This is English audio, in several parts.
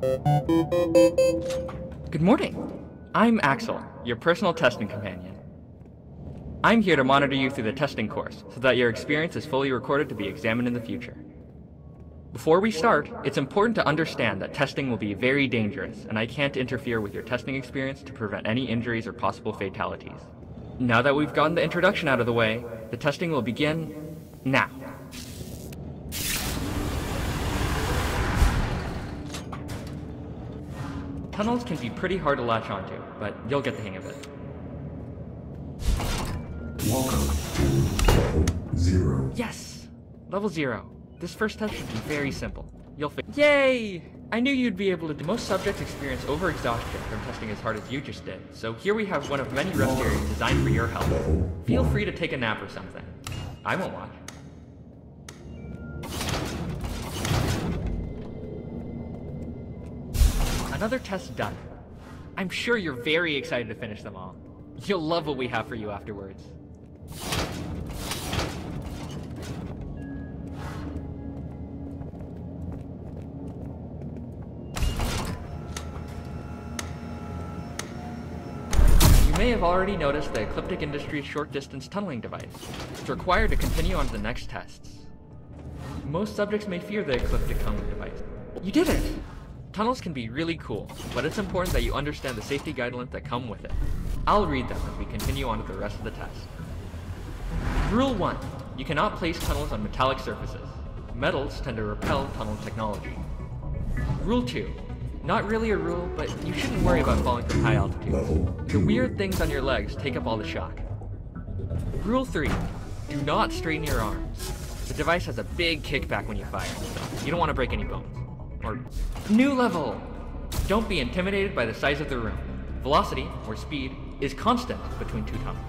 Good morning. I'm Axel, your personal testing companion. I'm here to monitor you through the testing course so that your experience is fully recorded to be examined in the future. Before we start, it's important to understand that testing will be very dangerous, and I can't interfere with your testing experience to prevent any injuries or possible fatalities. Now that we've gotten the introduction out of the way, the testing will begin now. Tunnels can be pretty hard to latch onto, but you'll get the hang of it. Welcome to level zero. Yes! Level 0. This first test should be very simple. You'll fi- Yay! I knew you'd be able to do- Most subjects experience overexhaustion from testing as hard as you just did, so here we have one of many rest areas designed for your health. Feel free to take a nap or something. I won't watch. Another test done. I'm sure you're very excited to finish them all. You'll love what we have for you afterwards. You may have already noticed the Ecliptic Industries short distance tunneling device. It's required to continue on to the next tests. Most subjects may fear the Ecliptic tunneling device. You did it! Tunnels can be really cool, but it's important that you understand the safety guidelines that come with it. I'll read them as we continue on to the rest of the test. Rule 1. You cannot place tunnels on metallic surfaces. Metals tend to repel tunnel technology. Rule 2. Not really a rule, but you shouldn't worry about falling from high altitudes. The weird things on your legs take up all the shock. Rule 3. Do not straighten your arms. The device has a big kickback when you fire, you don't want to break any bones. Or new level! Don't be intimidated by the size of the room. Velocity, or speed, is constant between two tunnels.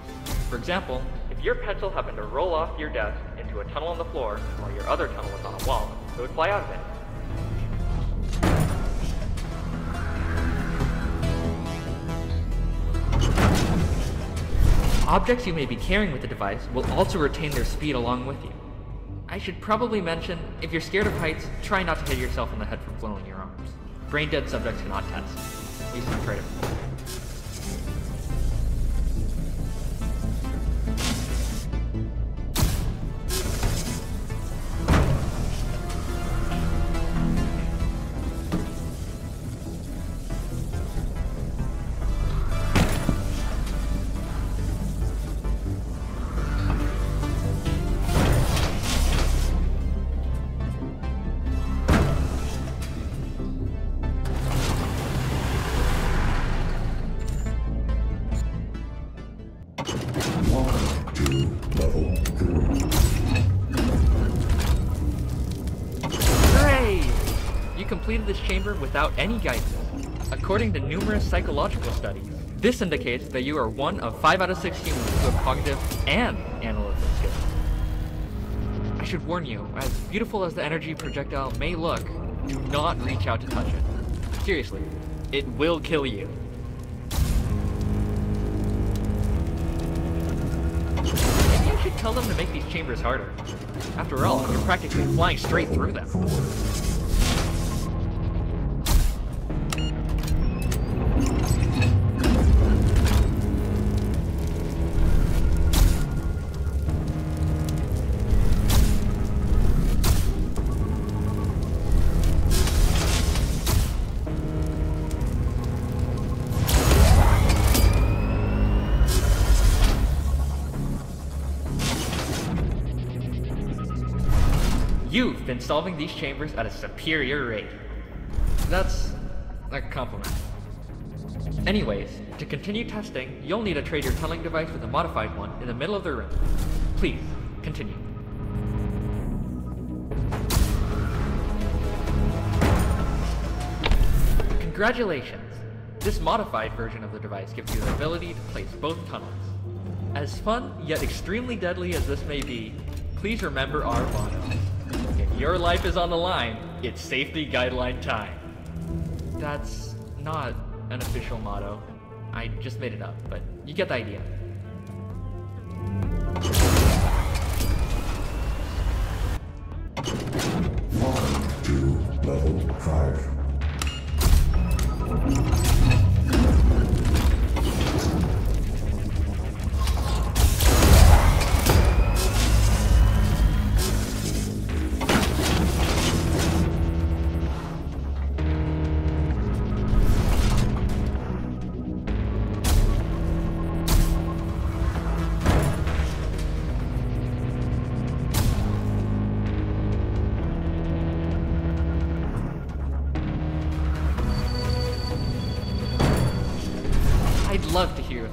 For example, if your pencil happened to roll off your desk into a tunnel on the floor while your other tunnel was on a wall, it would fly out of it. Objects you may be carrying with the device will also retain their speed along with you. I should probably mention, if you're scared of heights, try not to hit yourself in the head from flailing your arms. Brain dead subjects cannot test. At least I'm afraid it. Welcome chamber without any guidance. According to numerous psychological studies, this indicates that you are one of 5 out of 6 humans who have cognitive and analytical skills. I should warn you, as beautiful as the energy projectile may look, do not reach out to touch it. Seriously, it will kill you. Maybe I should tell them to make these chambers harder. After all, you're practically flying straight through them. Solving these chambers at a superior rate. That's a compliment. Anyways, to continue testing, you'll need to trade your tunneling device with a modified one in the middle of the room. Please, continue. Congratulations! This modified version of the device gives you the ability to place both tunnels. As fun, yet extremely deadly as this may be, please remember our motto. Your life is on the line. It's safety guideline time. That's not an official motto. I just made it up, but you get the idea. One, two, level 5.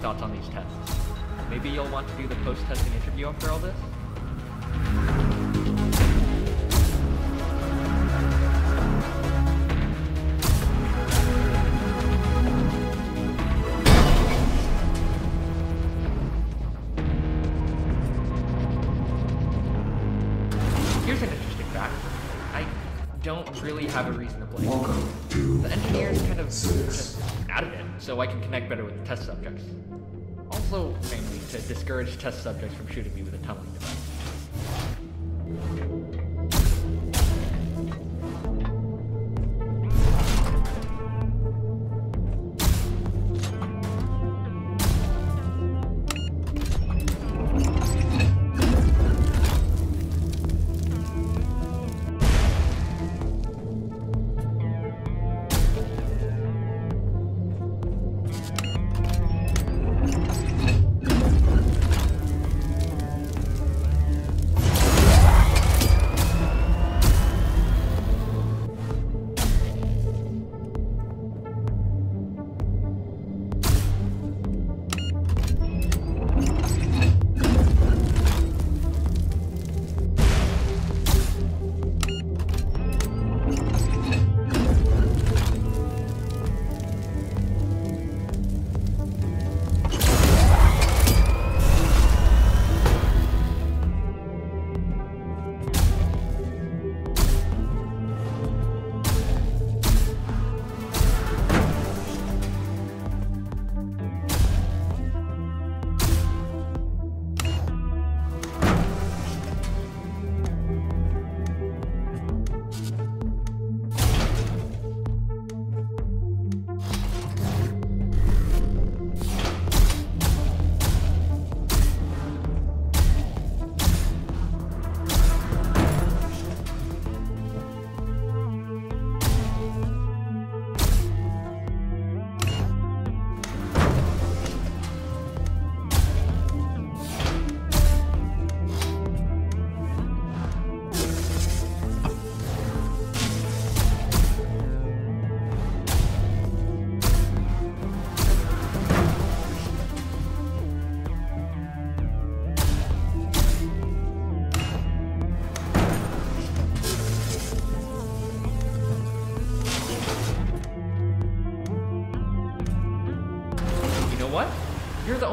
Thoughts on these tests. Maybe you'll want to do the post-testing interview after all this? So I can connect better with the test subjects. Also, mainly to discourage test subjects from shooting me with a tunneling device.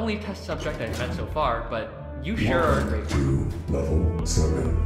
Only test subject I've met so far, but you sure are a great one. level 7.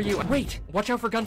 You. Wait! Watch out for gun.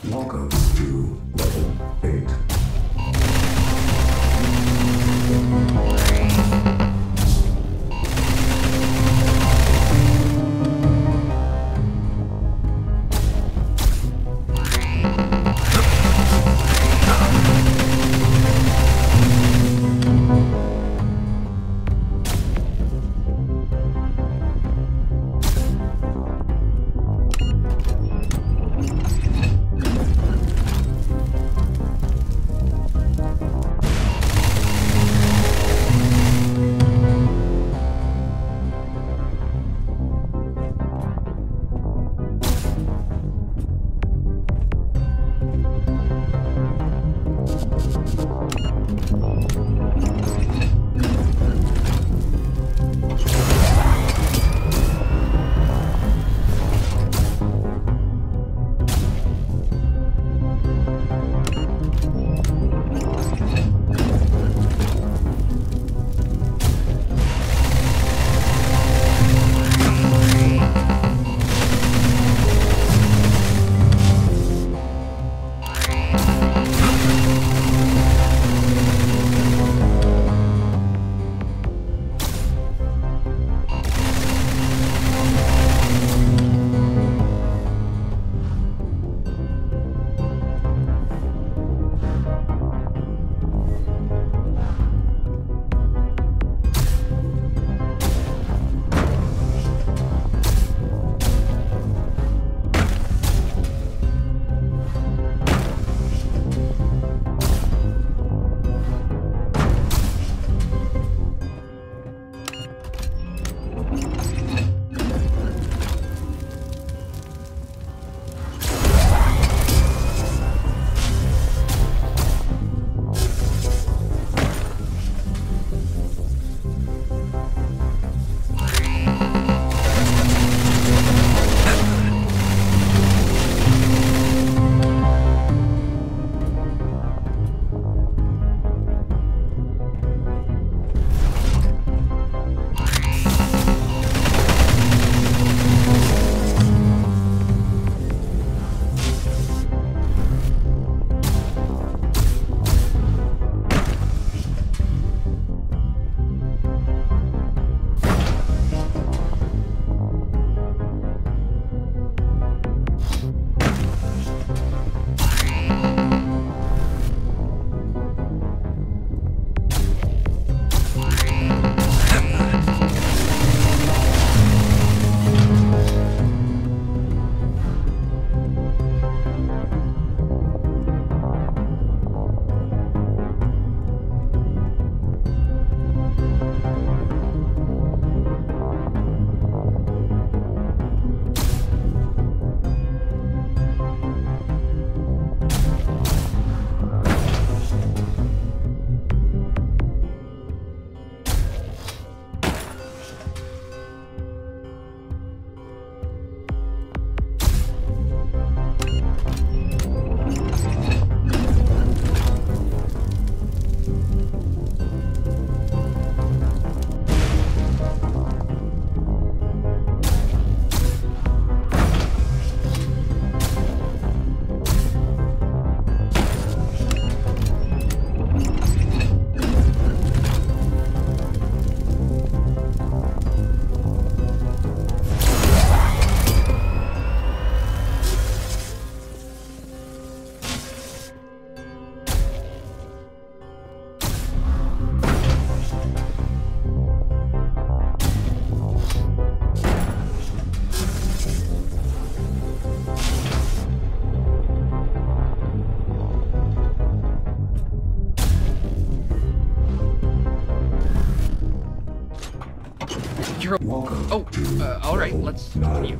Welcome Oh, uh, all right. Let's continue.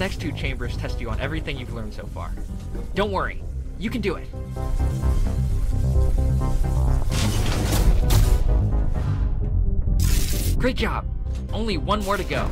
Next two chambers test you on everything you've learned so far. Don't worry, you can do it. Great job! Only one more to go.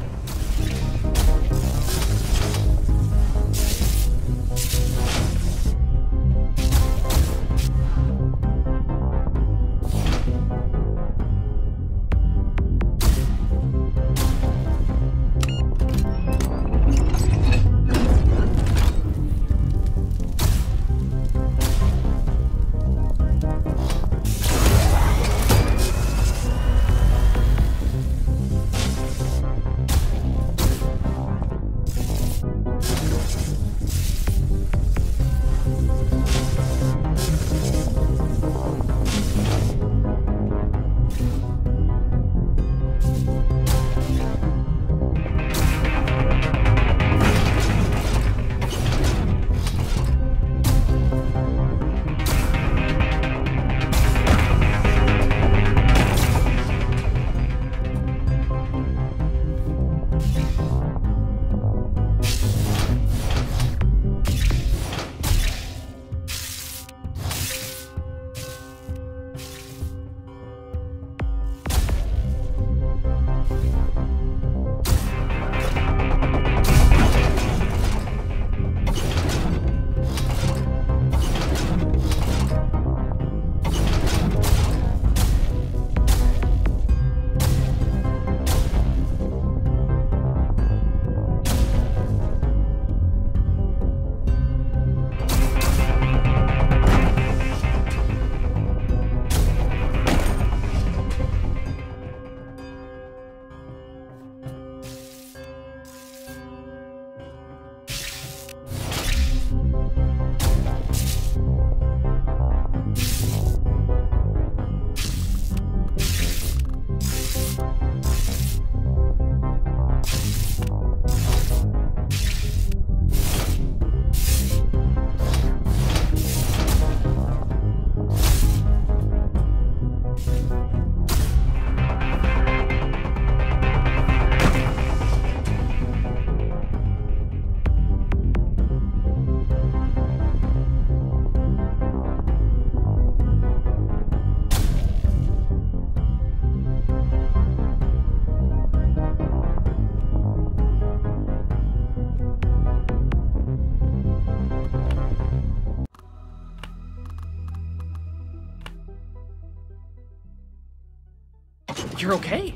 You're okay.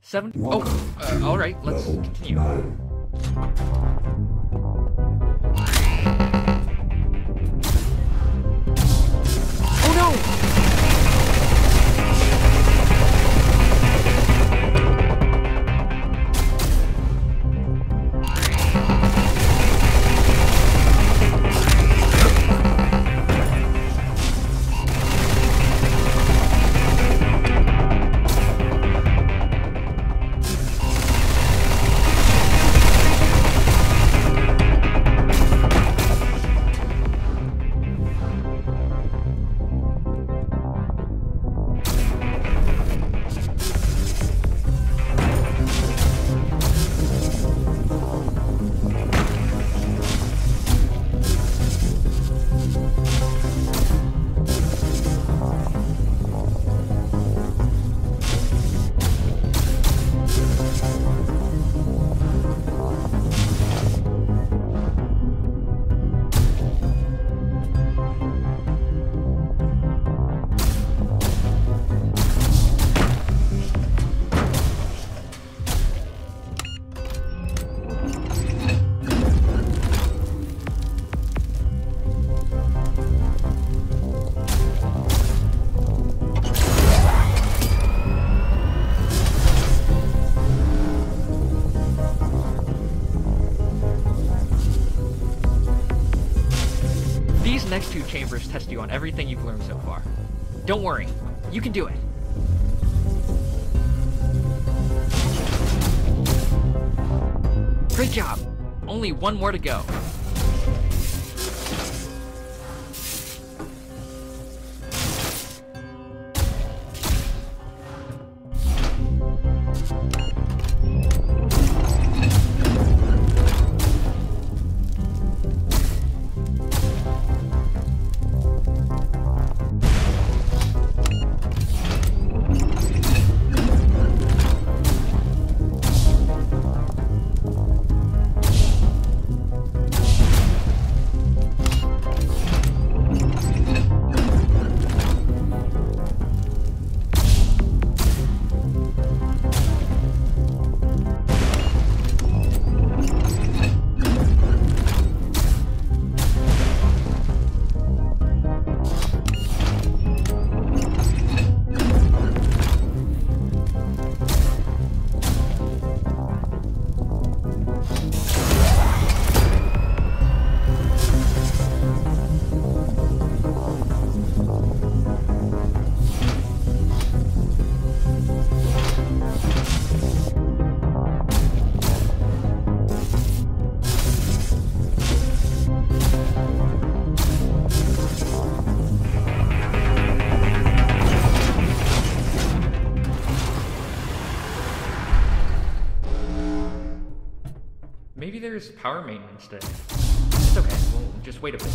Seven. Oh, uh, all right. Let's continue. Don't worry, you can do it. Great job! Only one more to go. There's power maintenance day. It's okay, we'll just wait a bit.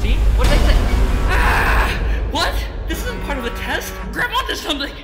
See? What did I say? Ah! What? This isn't part of the test? Grab onto something!